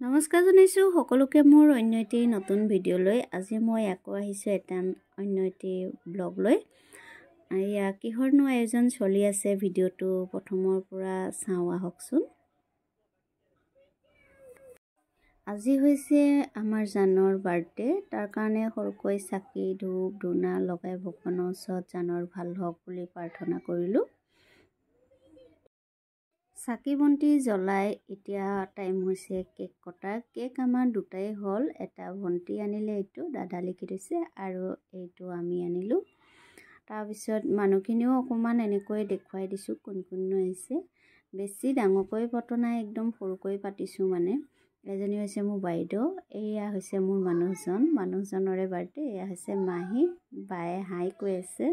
নমস্কাৰ জনাইছোঁ সকলোকে মোৰ অন্য এটি নতুন ভিডিঅ'লৈ আজি মই আকৌ আহিছোঁ এটা অন্য এটি ব্লগ লৈ। এয়া কিহৰনো আয়োজন চলি আছে ভিডিঅ'টো প্ৰথমৰ পৰা চাওঁ আহকচোন। আজি হৈছে আমাৰ জানৰ বাৰ্থডে। তাৰ কাৰণে সৰুকৈ চাকি ধূপ ধূনা লগাই ভগৱানৰ ওচৰত জানৰ ভাল হওক বুলি প্ৰাৰ্থনা কৰিলোঁ। চাকি বন্তি জ্বলাই এতিয়া টাইম হৈছে কেক কটা। কেক আমাৰ দুটাই হ'ল। এটা ভণ্টি আনিলে এইটো দাদা লিখি থৈছে আৰু এইটো আমি আনিলোঁ। তাৰপিছত মানুহখিনিও অকণমান এনেকৈ দেখুৱাই দিছোঁ কোন কোননো আহিছে। বেছি ডাঙৰকৈ পতা নাই একদম সৰুকৈ পাতিছোঁ মানে। এজনী হৈছে মোৰ বাইদেউ এয়া হৈছে মোৰ মানুহজন। মানুহজনৰে বাৰ্থডে এয়া হৈছে মাহী। বায়ে হাই কৈ আছে।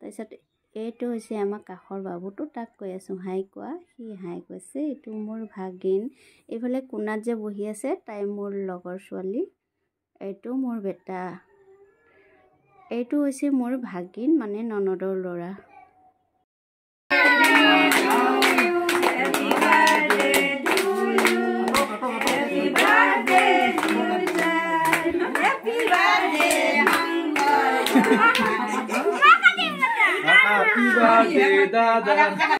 তাৰপিছত এইটো হৈছে আমাৰ কাষৰ বাবুটো তাক কৈ আছোঁ হাই কোৱা। সি হাই কৈছে এইটো মোৰ ভাগিন। এইফালে কোণাত যে বহি আছে তাই মোৰ লগৰ ছোৱালী। এইটো মোৰ বেটা। এইটো হৈছে মোৰ ভাগিন মানে ননদৰ ল'ৰা। Happy birthday, Dada.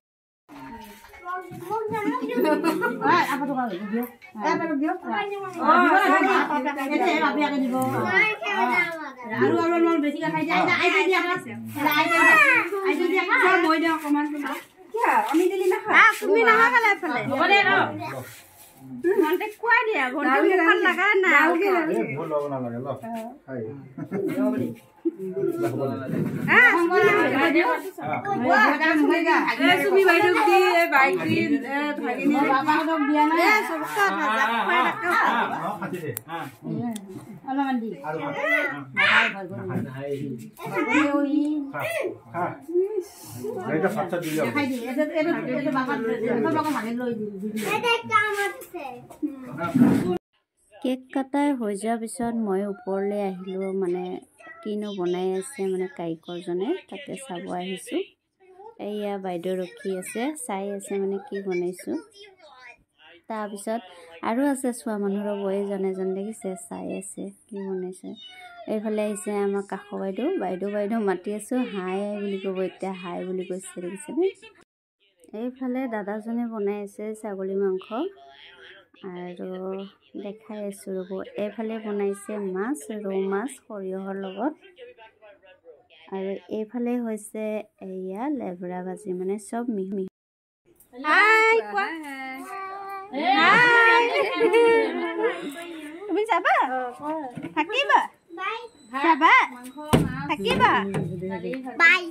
apa tuh kalau video? Eh, apa video? দিব আৰু আৰু অলপ বেছিকৈ খাই দিয়া আইতা আইতা দিয়া আইতা আইতা দিয়া মই দিওঁ অকণমান আমি দিলি নাখা তুমি নাখা খালে এফালে হ'ব দে ৰ ভণ্টিক খুৱাই দিয়া ভণ্টি মুখখন লাগা নাই ভুল হ'ব নালাগে ল খাই তুমি বাইদেউক দি বাইকি ভাগিনী বাবাহঁতক দিয়া নাই খাতি কেক কাটাই হৈ যোৱাৰ পিছত মই ওপৰলৈ আহিলোঁ মানে কিনো বনাই আছে মানে কাৰিকৰজনে তাকে চাব আহিছোঁ। এয়া বাইদেউ ৰখি আছে চাই আছে মানে কি বনাইছোঁ। তাৰপিছত আৰু আছে চোৱা মানুহৰ বয়ে জনে জন দেখিছে চাই আছে কি বনাইছে। এইফালে আহিছে আমাৰ কাষৰ বাইদেউ বাইদেউ বাইদেউ মাতি আছোঁ হাই বুলি ক'ব এতিয়া হাই বুলি কৈছে দেখিছেনে? এইফালে দাদাজনে বনাই আছে ছাগলী মাংস। আৰু দেখাই আছোঁ ৰ'ব। এইফালে বনাইছে মাছ ৰৌ মাছ সৰিয়হৰ লগত। আৰু এইফালে হৈছে এয়া লেবৰা ভাজি মানে চব মিহি মিহি তুমি যাবা? থাকিবা? যাবা? থাকিবা? বাই।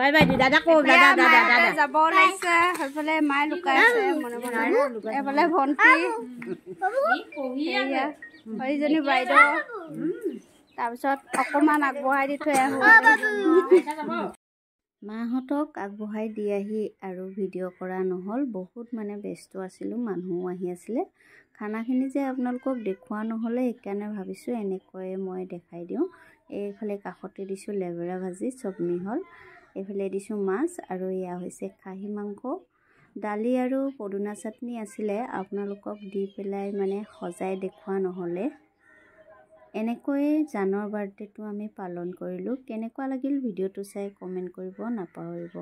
বাই দাদা কো দাদা দাদা দাদা। যাব ওলাইছে সেইফালে মায়ে লুকাইছে মনে মনে। এইফালে ভণ্টি সেইজনী বাইদেউ। তাৰপিছত অকণমান আগবঢ়াই দি থৈ আহোঁ। মাহঁতক আগবঢ়াই দি আহি আৰু ভিডিঅ' কৰা নহ'ল। বহুত মানে ব্যস্ত আছিলোঁ মানুহো আহি আছিলে। খানাখিনি যে আপোনালোকক দেখুওৱা নহ'লে সেইকাৰণে ভাবিছোঁ এনেকৈয়ে মই দেখাই দিওঁ। এইফালে কাষতে দিছোঁ লেবেৰা ভাজি চব মিহল এইফালে দিছোঁ মাছ আৰু এয়া হৈছে খাহী মাংস। দালি আৰু পদুনা চাটনি আছিলে আপোনালোকক দি পেলাই মানে সজাই দেখুওৱা নহ'লে। এনেকৈয়ে জানৰ বাৰ্থডেটো আমি পালন কৰিলোঁ। কেনেকুৱা লাগিল ভিডিঅ'টো চাই কমেণ্ট কৰিব নাপাহৰিব।